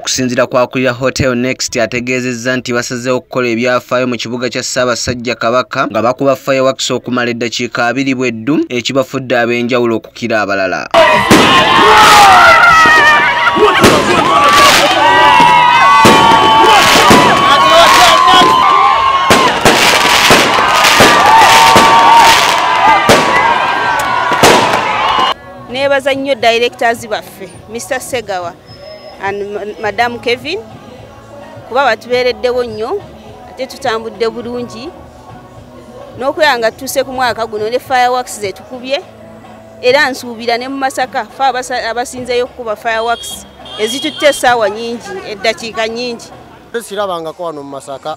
okusinziira kwakulira hotel next ategeezezza nti basazeewo okukola ebyafaayo mu kibuga kya ssaabasajja kabaka nga bakuba fireworks okumala eddakiika abiri bweddu ekibafudde ab'enjawulo okukira abalala. Nebaza nnyo directors baffe mr segawa and madamu kevin kuba batubeereddewo nnyo ate tutambudde bulungi n'okulaba nga tutuuse ku mwaka guno ne fireworks zetukubye era nsuubira ne mu masaka fe abasinzeyo okukuba fireworks ezitutte essaawa nyingi eddakiika nyingi tekirabangako wano mu masaka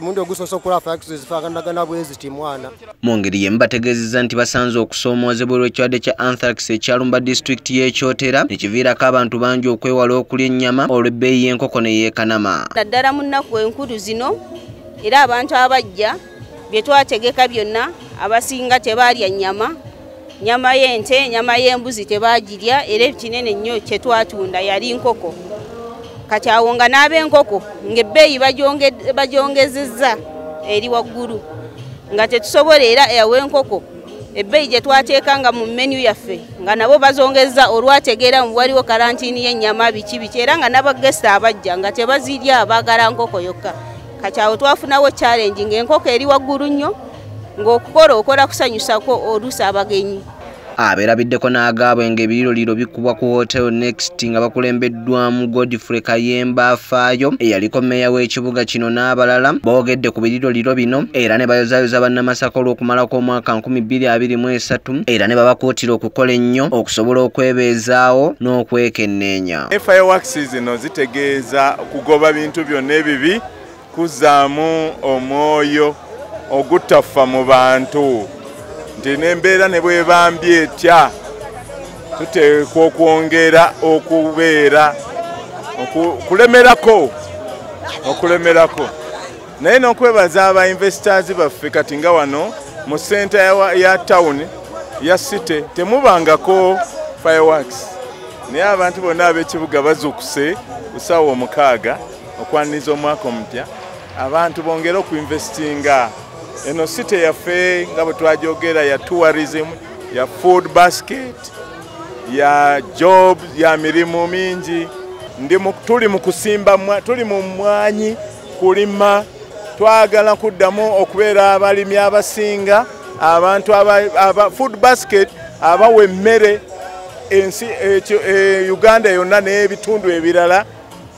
mundi ogusoose okula fireworks ezifaganagana bweziti mwana. Mu ngeri yemu bategeezezza nti basanze okusoomoozebwa olw'ekirwadde kya anthrax ekyalumba disitulikiti y'ekyotera ne kiviirako abantu bangi okwewala okulya ennyama olw'ebbeeyi y'enkoko ne yeekanama naddala mu nnaku enkulu zino era abantu abajja bye twategeka byonna abasinga tebaalya nnyama. Nyama y'ente nyama y'embuzi tebaagirya era ekinene nnyo kye twatunda yali nkoko kati awo nga n'ab'enkoko ng'ebbeeyi bagyongezezza eri waggulu. Nga tetusobola era aw'enkoko ebbeeyi gye twateekanga mu menu yaffe nga nabo bazongezza olwategeera mu waliwo kalantiini y'ennyama biki biki era nga n'abagesita abajja nga tebazirya baagala nkoko yokka. Kati awo twafunawo challenge ng'enkoko eri waggulu nnyo ng'okukola okola kusanyusako oluusi abagenyi abeerabiddeko n'agaabwe ng'ebiriroliro bikubwa ku hotel next nga bakulembeddwamu godfrey kayemba afaayo eyaliko mmeeya w'ekibuga kino n'abalala boogedde ku biriroliro bino era ne bayozaayoza bannamasaka olw'okumalako omwaka 2023 era ne babakuutira okukola ennyo okusobola okwebeezaawo n'okwekenneenya. Fireworks zino zitegeeza kugoba bintu byonna ebibi kuzzaamu omwoyo ogutafa mu bantu nti n'embeera ne bwebambye etya tuteekwa okwongera okubeera okulemerako okulemerako. Naye n'okwebaza aba investors baffe kati nga wano mu senta ya tawuni ya city temubangako fireworks. Naye abantu bonna ab'ekibuga bazukuse busawa omukaaga okwaniriza omwaka omupya abantu bongere okuinvestinga eno site yaffe nga bwe twajogera ya tourism ya food basket ya job ya mirimu mingi. Ndi tuli mu kusimba tuli mu mwanyi kulima. Twagala kuddamu okubeera abalimi abasinga abantu aba food basket abawa emmere ensi e, uganda yonna n'ebitundu ebirala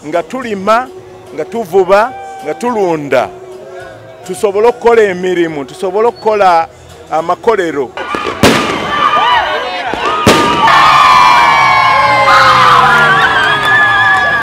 nga tulima nga tuvuba nga tulunda tusobole okukola emirimu tusobole okukola amakolero